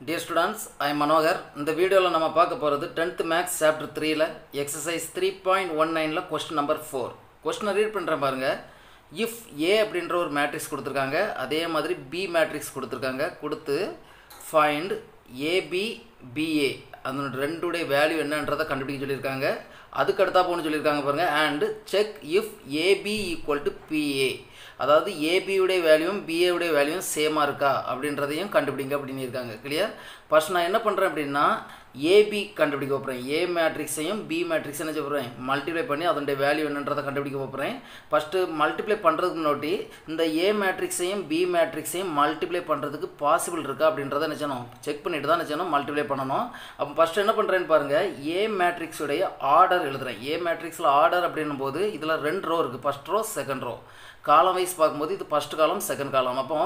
Dear students ஐ மனோகர் இந்த வீடியோவில் நம்ம பார்க்க போகிறது டென்த்து மேக்ஸ் சாப்டர் த்ரீயில் எக்ஸசைஸ் த்ரீ பாயிண்ட் ஒன் நைனில் கொஸ்டின் நம்பர் ஃபோர் கொஸ்டினை ரீட் பண்ணுறேன் பாருங்கள் இஃப் ஏ அப்படின்ற ஒரு மேட்ரிக்ஸ் கொடுத்துருக்காங்க. அதே மாதிரி பி மேட்ரிக்ஸ் கொடுத்துருக்காங்க. கொடுத்து ஃபைண்ட் ஏபி பிஏ அதனோட ரெண்டுடைய வேல்யூ என்னன்றதை கண்டுபிடிக்க சொல்லியிருக்காங்க. அதுக்கு அடுத்தா போகணும்னு சொல்லியிருக்காங்க பாருங்கள் and check if AB equal to BA அதாவது ஏபியுடைய வேல்யூவும் பிஏவுடைய வேல்யூவும் சேமாக இருக்கா அப்படின்றதையும் கண்டுபிடிங்க அப்படின்னு இருக்காங்க. கிளியர் ஃபர்ஸ்ட் நான் என்ன பண்ணுறேன் அப்படின்னா ஏபி கண்டுபிடிக்க போகிறேன் ஏ மேட்ரிக்ஸையும் பி மேட்ரிக்ஸ் என்ன போகிறேன் மல்டிப்ளை பண்ணி அதனுடைய வேல்யூ என்னன்றதை கண்டுபிடிக்க போகிறேன் ஃபஸ்ட்டு மல்டிப்ளை பண்ணுறதுக்கு முன்னாடி இந்த ஏ மேட்ரிக்ஸையும் பி மேட்ரிக்ஸையும் மல்டிப்ளை பண்ணுறதுக்கு பாசிபிள் இருக்கா அப்படின்றத நினச்சணும் செக் பண்ணிட்டு தான் நினச்சணும் மல்டிப்ளை பண்ணணும். அப்போ ஃபஸ்ட்டு என்ன பண்ணுறேன்னு பாருங்கள் ஏ மேட்ரிக்ஸுடைய ஆர்டர் எழுதுகிறேன் ஏ மேட்ரிக்ஸில் ஆர்டர் அப்படின்னும் போது இதில் ரெண்டு ரோ இருக்குது first row second row column wise பார்க்கும்போது இது ஃபஸ்ட் காலம் செகண்ட் காலம். அப்போ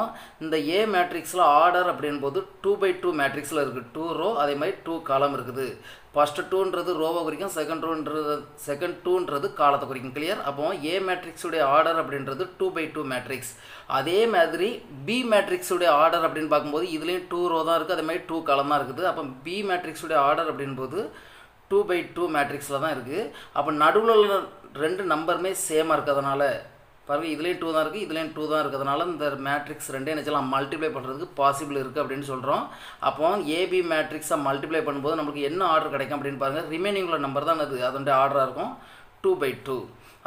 இந்த ஏ மேட்ரிக்ஸில் ஆர்டர் அப்படின்போது டூ பை டூ மேட்ரிக்ஸில் இருக்குது டூ ரோ அதே மாதிரி டூ காலம் இருக்குது. ஃபஸ்ட்டு டூன்றது ரோவை குறிக்கும் செகண்ட் டூன்றது செகண்ட் டூன்றது காலத்தை குறிக்கும். கிளியர் அப்போ ஏ மேட்ரிக்ஸுடைய ஆர்டர் அப்படின்றது டூ பை டூ மேட்ரிக்ஸ் அதே மாதிரி பி மேட்ரிக்ஸுடைய ஆர்டர் அப்படின்னு பார்க்கும்போது இதுலேயும் டூ ரோ தான் இருக்குது அதே மாதிரி டூ காலம் தான் இருக்குது. அப்போ பி மேட்ரிக்ஸுடைய ஆர்டர் அப்படின்போது டூ பை டூ மேட்ரிக்ஸில் தான் இருக்குது அப்போ நடுவில் ரெண்டு நம்பருமே சேமாக இருக்கிறதுனால பாருங்க இதுலேயும் டூ தான் இருக்குது இதுலேயும் டூ தான் இருக்கிறதுனால இந்த மேட்ரிக்ஸ் ரெண்டே நினச்சலாம் மல்டிப்ளை பண்ணுறதுக்கு பாசிபிள் இருக்குது அப்படின்னு சொல்கிறோம் அப்போ ஏபி மேட்ரிக்ஸை மல்டிப்ளை பண்ணும்போது நம்மளுக்கு என்ன ஆர்டர் கிடைக்கும் அப்படின்னு பாருங்கள் ரிமைனிங் உள்ள நம்பர் தான் அது அதோட ஆர்டராக இருக்கும். டூ பை டூ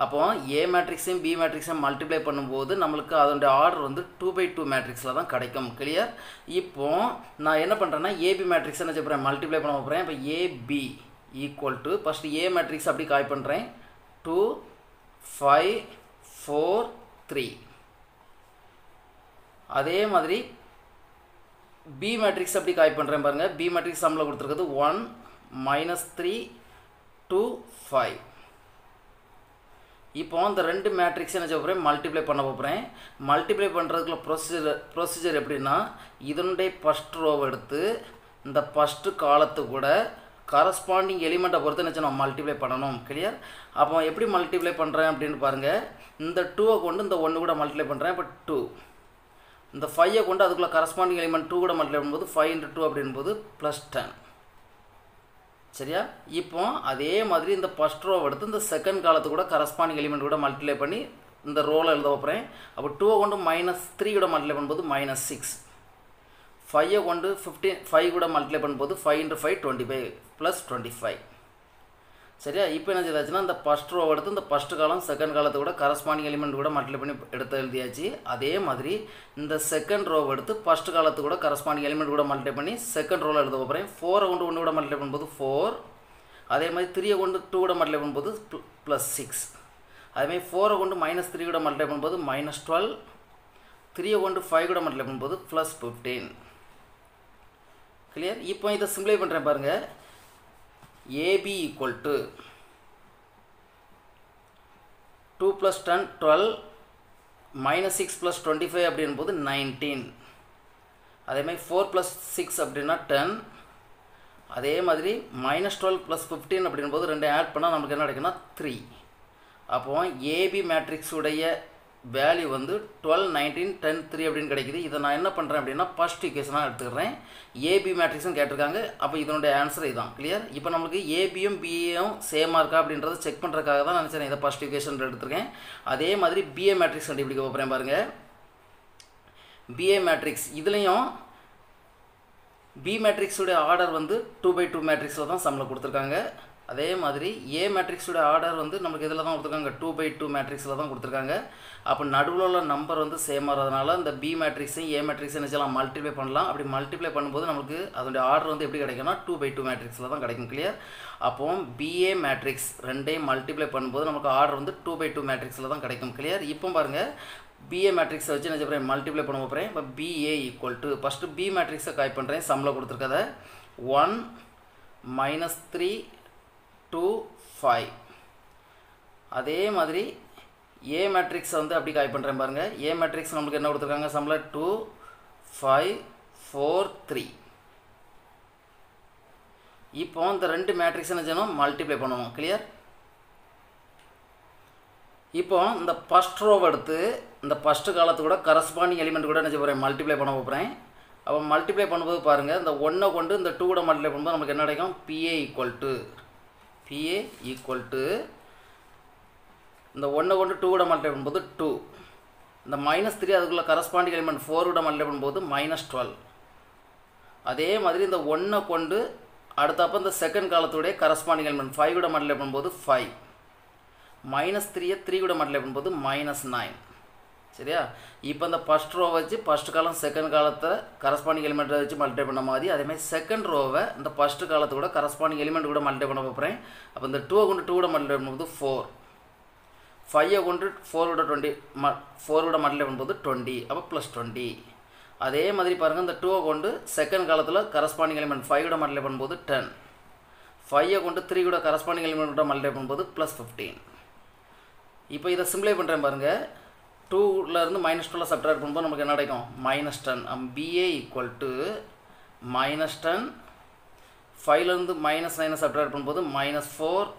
அப்போ ஏ மேட்ரிக்ஸையும் பி மேட்ரிக்ஸையும் மல்டிப்ளை பண்ணும்போது நம்மளுக்கு அதோடைய ஆர்டர் வந்து டூ பை டூ மேட்ரிக்ஸில் தான் கிடைக்கும். கிளியர் இப்போ நான் என்ன பண்ணுறேன்னா ஏபி மேட்ரிக்ஸ் என்ன சொல்கிறேன் மல்டிப்ளை பண்ண போகிறேன் இப்போ AB equal to first A matrix அப்படி காய் பண்ணுறேன் டூ ஃபைவ் ஃபோர் த்ரீ அதே மாதிரி பி மேட்ரிக்ஸ் அப்படி காய் பண்ணுறேன் பாருங்கள் பி மேட்ரிக்ஸ் சம்மில் கொடுத்துருக்குது one minus three two five இப்போ அந்த ரெண்டு மேட்ரிக்ஸ் என்ன போகிறேன் மல்டிப்ளை பண்ண போகிறேன் மல்டிப்ளை பண்ணுறதுக்குள்ள ப்ரொசீஜர் ப்ரொசீஜர் எப்படின்னா இதனுடைய ஃபஸ்ட் ரோவை எடுத்து இந்த ஃபஸ்ட்டு காலத்து கூட கரஸ்பாண்டிங் எலிமெண்ட்டை பொறுத்து நினச்சி நம்ம மல்டிப்ளை பண்ணணும். கிளியர் அப்போ எப்படி மல்டிப்ளை பண்ணுறேன் அப்படின்னு பாருங்கள் இந்த டூவை கொண்டு இந்த ஒன்று கூட மல்டிப்ளை பண்ணுறேன் இப்போ டூ இந்த ஃபைவை கொண்டு அதுக்குள்ளே கரஸ்பாண்டிங் எலிமெண்ட் டூ கூட மல்டிப்ளை பண்ணும்போது ஃபைவ் இன்ட்டு டூ அப்படின்போது ப்ளஸ் டென் சரியா? இப்போ அதே மாதிரி இந்த ஃபஸ்ட் ரோவை எடுத்து இந்த செகண்ட் காலத்து கூட கரஸ்பாண்டிங் எலிமெண்ட் கூட மல்டிப்ளை பண்ணி இந்த ரோவில் எழுத வைப்பறேன் அப்போ டூவை கொண்டு மைனஸ் த்ரீ கூட மல்டிப்ளை பண்ணும்போது மைனஸ் சிக்ஸ் ஃபைவை கொண்டு ஃபிஃப்டீன் ஃபைவ் கூட மல்டிப்ளை பண்ணும்போது five into five twenty five plus twenty five சரியா? இப்போ என்ன செய்தாச்சுன்னா இந்த ஃபஸ்ட் ரோ எடுத்து இந்த ஃபஸ்ட்டு காலம் செகண்ட் காலத்தை கூட கரஸ்பாண்டிங் எலிமெண்ட் கூட மல்டிப்ளை பண்ணி எடுத்து எழுதியாச்சு. அதே மாதிரி இந்த செகண்ட் ரோ எடுத்து ஃபஸ்ட் காலத்து கூட கரஸ்பாண்டிங் எலிமெண்ட் கூட மல்டிப்ளை பண்ணி செகண்ட் ரோவில் எழுத போகிறேன் ஃபோரை கொண்டு ஒன்று கூட மல்டிப்ளை பண்ணும்போது ஃபோர் அதே மாதிரி த்ரீயை கொண்டு டூ கூட மல்டிப்ளை பண்ணும்போது ப்ளஸ் சிக்ஸ் அதேமாதிரி ஃபோரை கொண்டு மைனஸ் த்ரீ கூட மல்டிப்ளை பண்ணும்போது மைனஸ் டுவெல் த்ரீயை கொண்டு ஃபைவ் கூட மல்டிப்ளை பண்ணும்போது ப்ளஸ் ஃபிஃப்டீன் கிளியர் இப்போ இதை சிம்பிளை பண்ணுறேன் பாருங்கள் AB equal to two plus ten twelve minus six plus twenty five அப்படின் போது நைன்டீன் அதேமாதிரி ஃபோர் ப்ளஸ் சிக்ஸ் அப்படின்னா டென் அதே மாதிரி மைனஸ் டுவெல் ப்ளஸ் ஃபிஃப்டீன் அப்படின் போது ரெண்டு ஆட் பண்ணால் நமக்கு என்ன கிடைக்குன்னா த்ரீ அப்போது ஏபி மேட்ரிக்ஸுடைய வேல்யூ வந்து டுவெல் நைன்டீன் டென் த்ரீ அப்படின்னு கிடைக்குது. இதை நான் என்ன பண்ணுறேன் அப்படின்னா ஃபஸ்ட் ஈக்குவேஷனாக எடுத்துக்கிறேன். ஏபி மேட்ரிக்ஸும் கேட்டிருக்காங்க. அப்போ இதனுடைய ஆன்சர் இதுதான் கிளியர் இப்போ நம்மளுக்கு ஏபியும் பிஏயும் சேமாக இருக்கா அப்படின்றத செக் பண்ணுறதுக்காக தான் நினச்சேன். இதை ஃபஸ்ட் ஈக்குவேஷன் எடுத்துருக்கேன். அதே மாதிரி பிஏ மேட்ரிக்ஸ் கண்டுபிடிக்க போகிறேன் பாருங்கள் பிஏ மேட்ரிக்ஸ் இதுலேயும் பி மேட்ரிக்ஸுடைய ஆர்டர் வந்து டூ பை டூ மேட்ரிக்ஸில் தான் சம்மில் கொடுத்துருக்காங்க. அதே மாதிரி ஏ மேட்ரிக்ஸோட ஆர்டர் வந்து நமக்கு இதில் தான் கொடுத்துருக்காங்க? டூ பை டூ மேட்ரிக்ஸில் தான் கொடுத்துருக்காங்க. அப்போ நடுவில் உள்ள நம்பர் வந்து சேம் ஆகிறதுனால இந்த பி மேட்ரிக்ஸையும் ஏ மேட்ரிக்ஸையும் நினச்சலாம் மல்டிப்ளை பண்ணலாம். அப்படி மல்டிப்ளை பண்ணும்போது நமக்கு அதோடைய ஆர்டர் வந்து எப்படி கிடைக்கும்னா டூ பை டூ மேட்ரிக்ஸில் தான் கிடைக்கும். கிளியர் அப்போ பிஏ மேட்ரிக்ஸ் ரெண்டையும் மல்டிப்ளை பண்ணும்போது நமக்கு ஆர்டர் வந்து டூ பை டூ மேட்ரிக்ஸில் தான் கிடைக்கும். கிளியர் இப்போ பாருங்கள் பிஏ மேட்ரிக்ஸை வச்சு என்ன செய்கிறேன் மல்டிப்ளை பண்ண போகிறேன் இப்போ BA equal to first B மேட்ரிக்ஸை காய் பண்ணுறேன் சம்மில் கொடுத்துருக்கதை. One minus three two five அதே மாதிரி ஏ மேட்ரிக்ஸை வந்து அப்படி காய் பண்ணுறேன் பாருங்கள் ஏ மேட்ரிக்ஸ் நம்மளுக்கு என்ன கொடுத்துருக்காங்க? சம்பளம் டூ ஃபைவ் ஃபோர் த்ரீ இப்போ இந்த ரெண்டு மேட்ரிக்ஸ் என்ன செய்யணும்? மல்டிப்ளை பண்ணணும். கிளியர் இப்போ இந்த ஃபஸ்ட் ரோவை எடுத்து இந்த ஃபஸ்ட்டு காலத்து கூட கரஸ்பாண்டிங் எலிமெண்ட் கூட என்ன செய்ய போகிறேன் மல்டிப்ளை பண்ண போகிறேன் அப்போ மல்டிப்ளை பண்ணும்போது பாருங்கள் இந்த ஒன்றை கொண்டு இந்த டூ கூட மல்டிப்ளை பண்ணும்போது நமக்கு என்ன கிடைக்கும்? BA equal to BA equal to இந்த ஒன்றை கொண்டு டூ கூட மல்டிப்ளை பண்ணும்போது டூ இந்த மைனஸ் த்ரீ அதுக்குள்ளே கரஸ்பாண்டிங் எலிமெண்ட் ஃபோர் கூட மல்டிப்ளை பண்ணும்போது மைனஸ் டுவெல் அதே மாதிரி இந்த ஒன்றை கொண்டு அடுத்தப்போ இந்த செகண்ட் காலத்துடைய கரஸ்பாண்டிங் எலிமெண்ட் ஃபைவ் கூட மல்டிப்ளை பண்ணும்போது ஃபைவ் மைனஸ் த்ரீயை த்ரீ கூட மல்டிப்ளை பண்ணும்போது மைனஸ் நைன் சரியா? இப்போ இந்த ஃபஸ்ட் ரோ வச்சு ஃபஸ்ட் காலம் செகண்ட் காலத்தை கரஸ்பாண்டிங் எலிமெண்ட்டை வச்சு மல்டிப்ளை பண்ண மாதிரி அதேமாதிரி செகண்ட் ரோவை இந்த ஃபஸ்ட்டு காலத்தை கூட கரஸ்பாண்டிங் எலிமெண்ட் கூட மல்டிப்ளை பண்ண போகிறேன் அப்போ இந்த டூவை கொண்டு டூ கூட மல்டிப்ளை பண்ணும்போது ஃபோர் ஃபைவை கொண்டு ஃபோர் விட டுவெண்ட்டி ம ஃபோர் விட மல்டிப்ளை பண்ணும்போது டுவெண்ட்டி அப்போ ப்ளஸ் டுவெண்ட்டி அதே மாதிரி பாருங்கள் இந்த டூவை கொண்டு செகண்ட் காலத்தில் கரஸ்பாண்டிங் எலிமெண்ட் ஃபைவ் கூட மல்டிப்ளை பண்ணும்போது டென் ஃபைவை கொண்டு த்ரீ கூட கரஸ்பாண்டிங் எலிமெண்ட் கூட மல்டிப்ளை பண்ணும்போது ப்ளஸ் ஃபிஃப்டீன் இப்போ இதை சிம்ப்ளை பண்ணுறேன் பாருங்கள் டூலேருந்து மைனஸ் டூவில் சப்ட்ராக்ட் பண்ணும்போது நமக்கு என்ன கிடைக்கும்? Minus ten BA equal to minus ten ஃபைவ்லேருந்து மைனஸ் நைனை சப்ட்ராக்ட் பண்ணும்போது minus four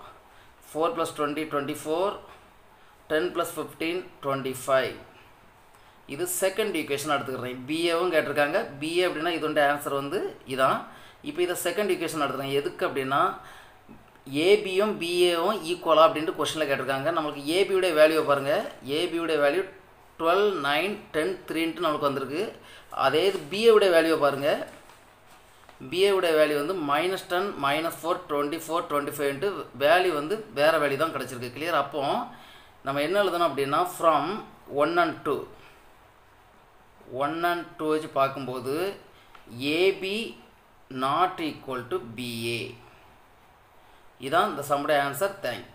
four plus twenty twenty four ten plus fifteen twenty five இது செகண்ட் ஈக்குவேஷன் எடுத்துக்கிறேன். பிஏவும் கேட்டிருக்காங்க. பிஏ அப்படின்னா இதோட ஆன்சர் வந்து இதான். இப்போ இதை செகண்ட் ஈக்குவேஷன் எடுத்துக்கிறேன். எதுக்கு அப்படின்னா ஏபியும் பிஏவும் ஈக்குவலா அப்படின்ட்டு கொஷனில் கேட்டிருக்காங்க. நம்மளுக்கு ஏபியுடைய வேல்யூவை பாருங்கள் ஏபியுடைய வேல்யூ டுவெல் நைன் டென் த்ரீன்ட்டு நம்மளுக்கு வந்திருக்கு. அதே இது பிஏவுடைய வேல்யூவை பாருங்கள் பிஏவுடைய வேல்யூ வந்து minus ten minus four twenty four twenty ஃபைவ்ன்ட்டு value வந்து வேறு வேல்யூ தான் கிடச்சிருக்கு. கிளியர் அப்போ நம்ம என்ன எழுதணும் அப்படின்னா from one and two one and two வச்சு பார்க்கும்போது AB not equal to BA இதான் இந்த சம்முடைய ஆன்சர் தேங்க்யூ